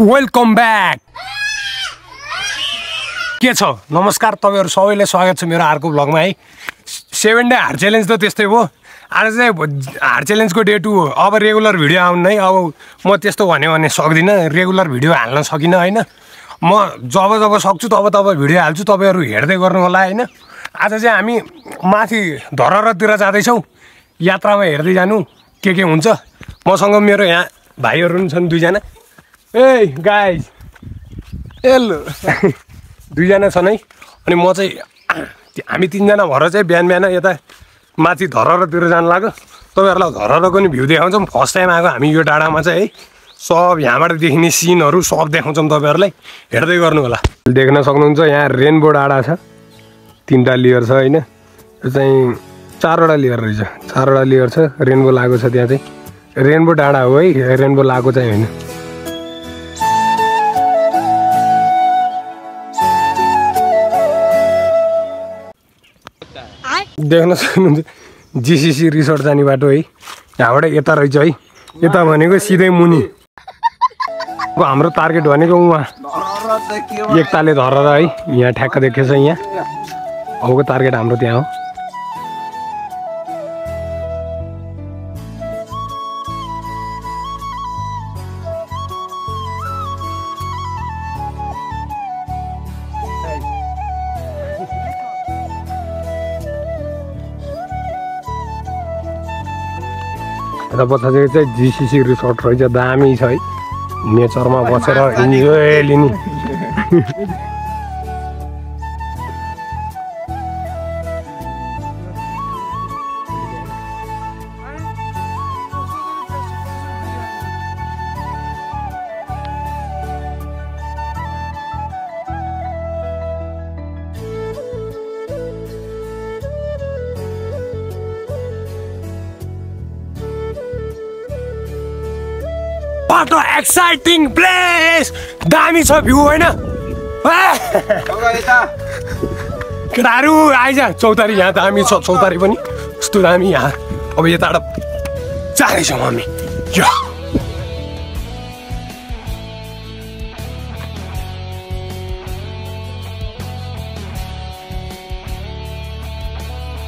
Welcome back के छ? नमस्कार तपाईँहरू सबैलाई स्वागत छ मेरो अर्को ब्लगमा है। सेभेन डे हार च्यालेन्ज त त्यस्तै हो। आज चाहिँ हार च्यालेन्जको डे टू अब रेगुलर भिडियो आउनु है अब म त्यस्तो भन्यो भने सक्दिनँ। रेगुलर भिडियो हाल्न सकिनँ होइन। म जब जब सक्छु तब तब भिडियो हाल्छु। तपाईँहरू हेर्दै गर्नु होला होइन। आज चाहिँ हामी माथि धरहरतिर जाँदैछौँ। यात्रामा हेर्दै जानु के के हुन्छ। मसँग मेरो यहाँ भाइहरू पनि छन् दुईजना। ए गाइज एलो दुईजना छन् है? अनि म चाहिँ हामी तिनजना भएर चाहिँ बिहान बिहान यता माथि धरहरतिर जानु लाग्यो। तपाईँहरूलाई धरहरको नि भ्यू देखाउँछौँ। फर्स्ट टाइम आएको हामी यो डाँडामा चाहिँ है। सब यहाँबाट देखिने सिनहरू सब देखाउँछौँ तपाईँहरूलाई। हेर्दै गर्नु होला देख्न सक्नुहुन्छ यहाँ रेनबो डाँडा छ। तिनवटा लेयर छ होइन। यो चाहिँ चारवटा लेयर रहेछ। चारवटा लेयर छ। रेनबो लगाएको छ त्यहाँ चाहिँ। रेनबो डाँडा हो है। रेनबो लगाएको चाहिँ होइन। देख्न सक्नुहुन्छ। जिसिसी रिसोर्ट जाने बाटो है। यहाँबाट यता रहेछ है। यता भनेको सिधै मुनि। हाम्रो टार्गेट भनेको उहाँ। एकताले धरेर है। यहाँ ठ्याक्क देखेछ यहाँ। अबको टार्गेट हाम्रो त्यहाँ हो। यता पछाडि चाहिँ जिसिसी रिसोर्ट रहेछ दामी छ है। नेचरमा बसेर इन्जोय लिने। बाटो एक्साइटिङ प्लेस दामी छ भ्यू होइन! केटाहरू आइज चौतारी यहाँ दामी छ चौतारी पनि कस्तो दामी यहाँ अब यताबाट जाँदैछौँ हामी यो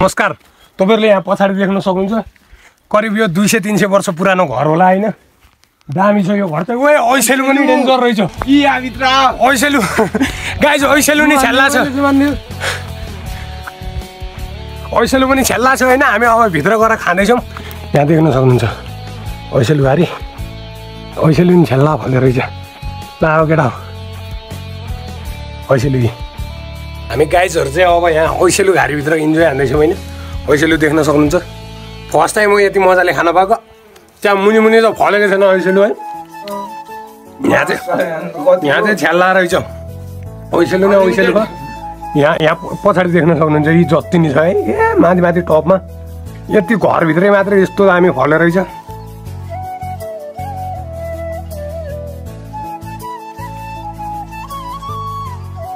नमस्कार तपाईँहरूले यहाँ पछाडि देख्न सक्नुहुन्छ करिब यो दुई सय तिन सय वर्ष पुरानो घर होला होइन दामी छ यो घर चाहिँ ओए ऐसेलु पनि डेन्जर रहेछ। ऐसेलु गाई चाहिँ ऐसेलु नि छेल्ला छ। ऐसेलु पनि छेल्ला छ होइन? हामी अब भित्र गएर खाँदैछौँ। यहाँ देख्न सक्नुहुन्छ। ऐसेलु घारी ऐसेलु नि छेल्ला भन्ने रहेछ। ल केटा। हो ऐसेलु कि हामी गाइजहरू चाहिँ अब यहाँ ऐसेलु घारीभित्र इन्जोय हान्दैछौँ होइन? ऐसेलु देख्न सक्नुहुन्छ। फर्स्ट टाइम म यति मजाले खान पाएको। त्यहाँ मुनि मुनि त फलेको छैन ऐसेलु है। यहाँ चाहिँ यहाँ चाहिँ छ्याल्ला रहेछ। ऐसेलु नै ऐसेलु भयो यहाँ यहाँ पछाडि देख्न सक्नुहुन्छ यी जति नै छ है। ए माथि माथि टपमा। यति घरभित्रै मात्रै यस्तो दामी फले रहेछ।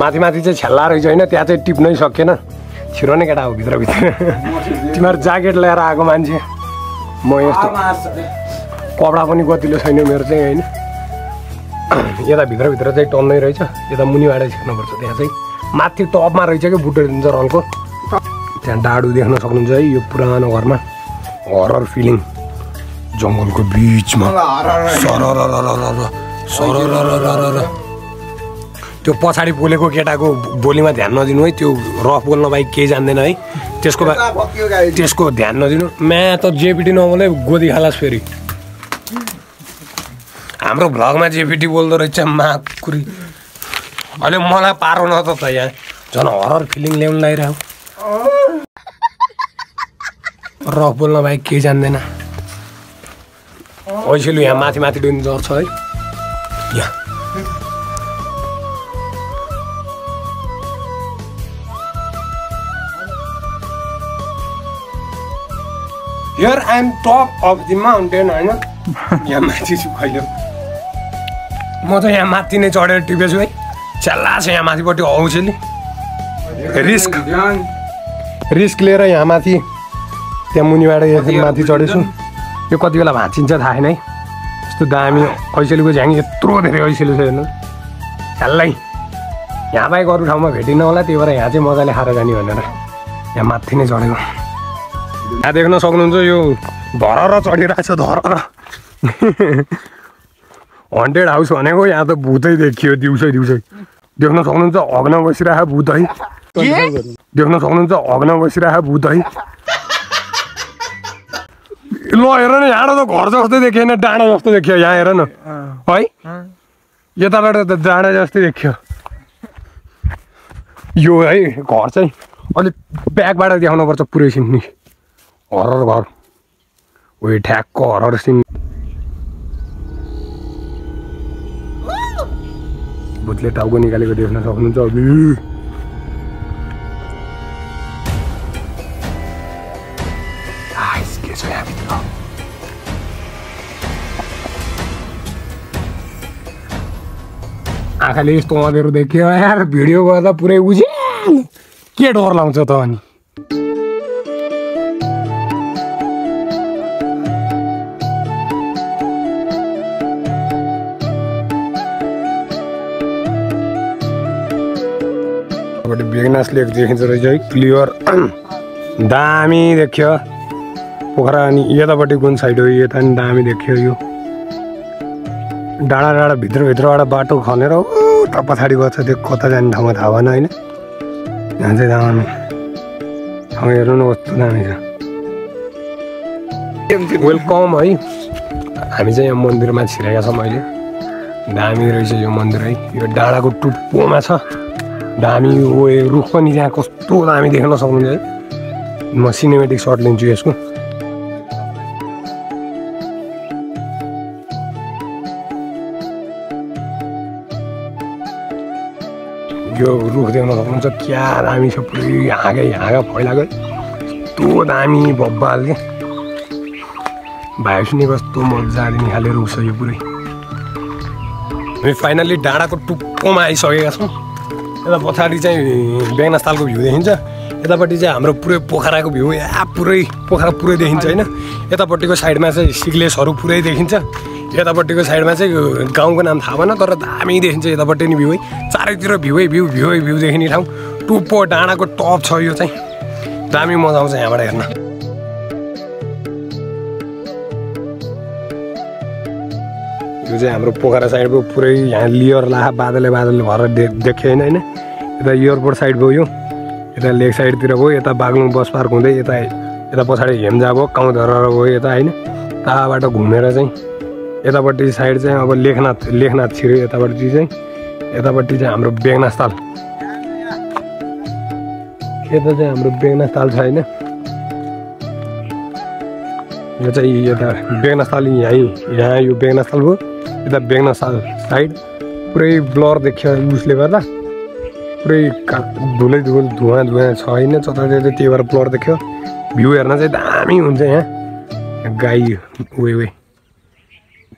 माथि माथि चाहिँ छेल्ला रहेछ होइन त्यहाँ चाहिँ टिप्नै सकेन छिरो नै केटा हो भित्रभित्र। तिमीहरू ज्याकेट ल्याएर आएको मान्छे। म यस्तो कपडा पनि गतिलो छैन मेरो चाहिँ होइन। यता भित्रभित्र चाहिँ टन्नै रहेछ। यता मुनिबाटै छिर्नुपर्छ त्यहाँ चाहिँ माथि टपमा रहेछ कि बुटर दिन्छ रलको? त्यहाँ डाडु देख्न सक्नुहुन्छ है यो पुरानो घरमा। हरर फिलिङ जङ्गलको बिचमा। त्यो पछाडि बोलेको केटाको बोलीमा ध्यान नदिनु है त्यो रफ बोल्न बाहेक केही जान्दैन है। त्यसको त्यसको ध्यान नदिनु। म्या त जेपिटी नबोले गोदी खालास फेरि। हाम्रो भ्लगमा जेपिटी बोल्दो रहेछ माकुरी। अहिले मलाई पारो न त यहाँ। झन् हरर फिलिङ ल्याउनु लागिरहेको। रफ बोल्न बाहेक केही जान्दैन। ऐसेलु यहाँ माथि माथि डेन्जर छ है। यहाँ। Here I am top of the mountain होइन? यहाँ माथि छु कहिले? म चाहिँ यहाँ माथि नै चढेर टिपेछु है। च्याल्ला छ यहाँ माथिपट्टि औसेली रिस्क रिस्क लिएर यहाँ माथि त्यहाँ मुनिबाट यहाँ माथि चढेछु। यो कति बेला भाँचिन्छ थाहा छैन है यस्तो दामी ऐसेलुको झ्याङ यत्रो धेरै ऐसेलु छ हेर्नु। ह्याल्लै यहाँ बाहेक अरू ठाउँमा भेटिनँ होला त्यही भएर यहाँ चाहिँ मजाले खाएर जाने भनेर। यहाँ माथि नै चढेको। यहाँ देख्न सक्नुहुन्छ यो धर चढिरहेको छ धर हन्ड्रेड हाउस भनेको यहाँ त भूतै देखियो दिउँसै दिउँसै देख्न सक्नुहुन्छ अग्न बसिरहेको भूत है देख्न सक्नुहुन्छ अग्न बसिरहेको भूत है ल हेर न यहाँबाट त घर जस्तो देखियो होइन डाँडा जस्तो देखियो यहाँ हेर न है यताबाट त डाँडा जस्तै देखियो यो है घर चाहिँ अलिक ब्याकबाट देखाउनुपर्छ पुरै सिन नि हरर घर उयो ठ्याक्क हरर सिन भूतले टाउको निकालेको देख्न सक्नुहुन्छ यहाँभित्र आँखाले यस्तो देखियो यार, भिडियो पुरै उज्यालो के डर लाउँछ त अनि? बेगनास लेक देखिन्छ रहेछ है क्लियर दामी देखियो पोखरा अनि यतापट्टि कुन साइड हो यता नि दामी देखियो यो डाँडा डाँडा भित्रभित्रबाट बाटो खनेर उता पछाडि गएको छ त्यो कता जाने ठाउँमा थाहा भएन होइन यहाँ चाहिँ दामी ठाउँ हेर्नु न कस्तो दामी छ वेलकम है हामी चाहिँ यहाँ मन्दिरमा छिरेका छौँ अहिले दामी रहेछ यो मन्दिर है यो डाँडाको टुप्पोमा छ दामी ओ रुख पनि त्यहाँ कस्तो दामी देख्न सक्नुहुन्छ। है म सिनेमेटिक सर्ट लिन्छु यसको। यो रुख देख्न सक्नुहुन्छ क्या दामी छ पुरै हाँगै हाँगा फैलाएको यस्तो दामी बब्बाल भाइ सुने कस्तो मजा दिने खाले रुख छ यो पुरै। हामी फाइनल्ली डाँडाको टुप्पोमा आइसकेका छौँ। यता पछाडि चाहिँ बेगनास्थालको भ्यू देखिन्छ। यतापट्टि चाहिँ हाम्रो पुरै पोखराको भ्यू या पुरै पोखरा पुरै देखिन्छ होइन। यतापट्टिको साइडमा चाहिँ सिग्लेसहरू पुरै देखिन्छ। यतापट्टिको साइडमा चाहिँ गाउँको नाम थाहा भएन तर दामी देखिन्छ यतापट्टि नि भ्यू है। चारैतिर भ्यूै भ्यू भ्यूै भ्यू देखिने ठाउँ। टुप्पो डाँडाको टप छ यो चाहिँ। दामी मजा आउँछ यहाँबाट हेर्न। यो चाहिँ हाम्रो पोखरा साइडको पुरै यहाँ लियर लाहा बादले बादलले भएर दे देख्यो होइन होइन। यता एयरपोर्ट साइड भयो यो। यता लेक साइडतिर भयो यता बागलुङ बस पार्क हुँदै यता यता पछाडि हेम्जा भयो काउधर भयो यता होइन। ताबाट घुमेर चाहिँ यतापट्टि साइड चाहिँ अब लेखनाथ लेखनाथ छिर्यो यतापट्टि चाहिँ। यतापट्टि चाहिँ हाम्रो बेगनास्थाल यता चाहिँ हाम्रो बेगनास्थाल छ होइन? यो चाहिँ यता बेगनास्थाल यहीँ यहाँ यो बेगनास्थाल भयो। यता बेगनास्थाल साइड। पुरै ब्लर देखियो उसले गर्दा। पुरै का धुलै धुलो धुवा धुवा छ होइन चताचता त्यही भएर ब्लर देख्यो भ्यू हेर्न चाहिँ दामी हुन्छ यहाँ गाई उयो उयो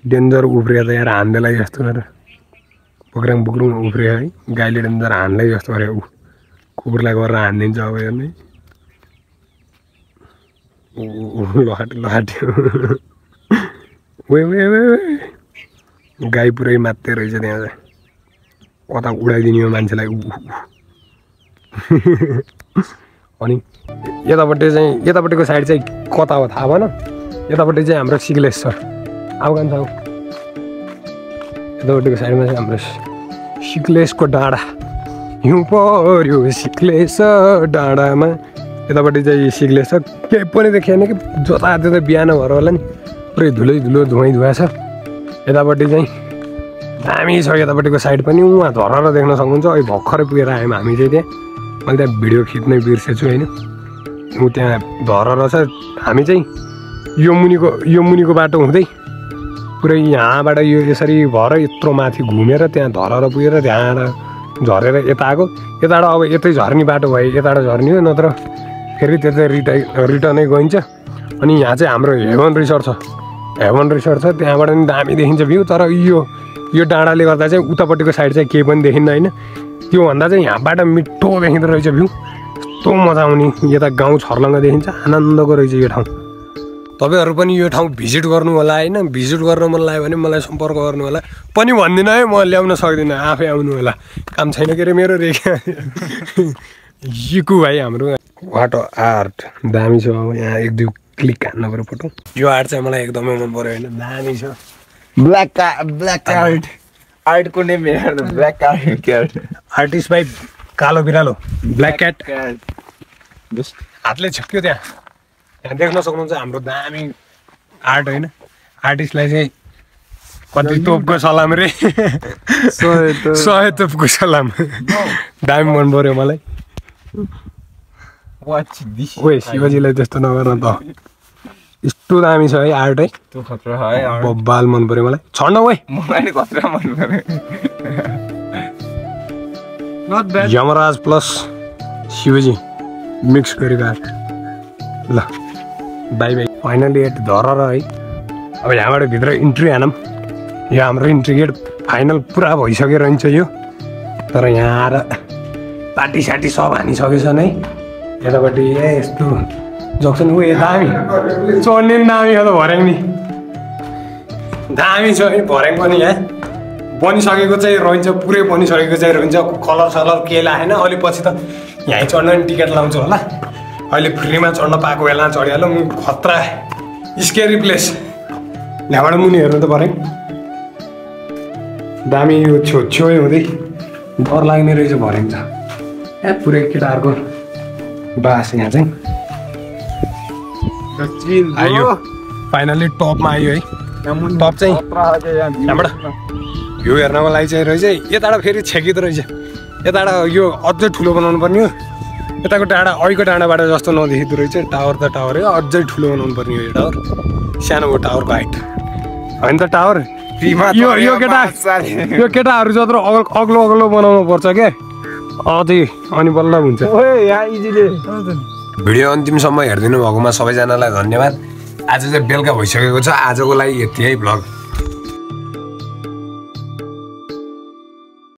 डेन्जर उफ्रियो त यार हान्देलाई जस्तो गरेर पोक्राङ बुक्रुङ उफ्रियो है गाईले डेन्जर हान्दै जस्तो गरेर ऊ कुकुरलाई गरेर हानिदिन्छ अब हेर्ने लहाट लहाट्यो वे वे वे गाई पुरै मात्रै रहेछ त्यहाँ चाहिँ कता उडाइदिने हो मान्छेलाई। अनि यतापट्टि चाहिँ यतापट्टिको साइड चाहिँ कता हो थाहा भएन। यतापट्टि चाहिँ हाम्रो छ अब कान्छ यतापट्टिको साइडमा चाहिँ हाम्रो सिक्लेसको डाँडा। हिउँ पर्यो सिक्लेस डाँडामा। यतापट्टि चाहिँ सिक्लेस छ केही पनि देखिएन कि? जताततै बिहान भएर होला नि। पुरै धुलै धुलो धुवै धुवा छ। यतापट्टि चाहिँ दामी छ यतापट्टिको साइड पनि उहाँ धरेर देख्न सक्नुहुन्छ। अहिले भर्खरै पुगेर आयौँ हामी चाहिँ त्यहाँ। मैले त्यहाँ भिडियो खिच्नै बिर्सेछु होइन। ऊ त्यहाँ धरेर छ। हामी चाहिँ यो मुनिको यो मुनिको बाटो हुँदै पुरै यहाँबाट यो यसरी भएर यत्रो माथि घुमेर त्यहाँ धरेर पुगेर त्यहाँबाट झरेर यता आएको यताबाट अब यतै झर्ने बाटो भयो यताबाट झर्ने हो नत्र फेरि त्यतै रिटा रिटर्नै गइन्छ। अनि यहाँ चाहिँ हाम्रो हेभन रिसोर्ट छ। हेभन रिसोर्ट छ। त्यहाँबाट नि दामी देखिन्छ भ्यू। तर यो यो डाँडाले गर्दा चाहिँ उतापट्टिको साइड चाहिँ केही पनि देखिन्न होइन। त्योभन्दा चाहिँ यहाँबाट मिठो देखिँदो रहेछ भ्यू। यस्तो मजा आउने यता गाउँ छर्लङ्ग देखिन्छ आनन्दको रहेछ यो ठाउँ। तपाईँहरू पनि यो ठाउँ भिजिट गर्नु होला होइन भिजिट गर्न मन लाग्यो भने मलाई सम्पर्क गर्नु होला। पनि भन्दिनँ है म ल्याउन सक्दिनँ आफै आउनु होला। काम छैन के अरे मेरो रेखा युकु भाइ हाम्रो। वाटर आर्ट दामी छ अब यहाँ एक दुई क्लिक हान्नु पऱ्यो फोटो। यो आर्ट चाहिँ मलाई एकदमै मन पऱ्यो होइन दामी छ। ब्ल्याक ब्ल्याक कार्ड आर्टको नेम ब्ल्याक कार्ड आर्टिस्ट भाइ कालो बिरालो ब्ल्याक क्याट हातले छक्यो त्यहाँ। त्यहाँ देख्न सक्नुहुन्छ हाम्रो दामी आर्ट होइन। आर्टिस्टलाई चाहिँ कति तोपको सलाम रे। सय तोपको सलाम। दामी मन पऱ्यो मलाई। वाच दिस ओए शिवजीलाई त्यस्तो नगर न त। यस्तो दामी छ है आर्ट है? त्यो खतरा है art। बब्बाल मन पऱ्यो मलाई। छड्न ओए। मलाई नि खतरा मन यमराज प्लस शिवजी मिक्स गरेको आर्ट। ल बाई बाई। फाइनली एट धर है। अब यहाँबाट भित्र इन्ट्री हानौँ। यो हाम्रो इन्ट्री गेट फाइनल पुरा भइसकेर रहन्छ यो। तर यहाँ आएर पार्टी साटी सब हानिसकेछन् है। यतापट्टि ए यस्तो। जक्सन ऊ ए दामी चढ्ने पनि दामी हो त भर्याङ नि दामी छ है भर्याङ पनि यहाँ बनिसकेको चाहिँ रहन्छ पुरै बनिसकेको चाहिँ रहन्छ कलर सलर केही लागेन अलि पछि त यहीँ चढ्न नि टिकट लाउँछु होला अहिले फ्रीमा चढ्न पाएको बेला चढिहाल्यो म खतरा स्केरी प्लेस यहाँबाट मुनि हेर्नु त पऱ्यो दामी यो छेउ छेउै हुँदै डर लाग्ने रहेछ भर्याङ त ए पुरै केटाहरूको बास यहाँ चाहिँ आयो फाइनली टपमा आयो है। टप चाहिँ। यहाँबाट। भ्यू हेर्नको लागि चाहिँ रहेछ यताबाट फेरि छेकिँदो रहेछ। यताबाट यो अझै ठुलो बनाउनु पर्ने हो। यताको डाँडा अहिलेको डाँडाबाट जस्तो नदेखिँदो रहेछ। टावर त टावरै अझै ठुलो बनाउनु पर्ने हो यो टावर। सानोको टावरको हाइट होइन त टावर? यो यो केटा यो केटाहरू जत्रो अग्लो अग्लो अग्लो बनाउनु पर्छ क्या अझै अनि बल्ल हुन्छ। भिडियो अन्तिमसम्म हेरिदिनु भएकोमा सबैजनालाई धन्यवाद। आज चाहिँ बेलुका भइसकेको छ। आजको लागि यति है भ्लग।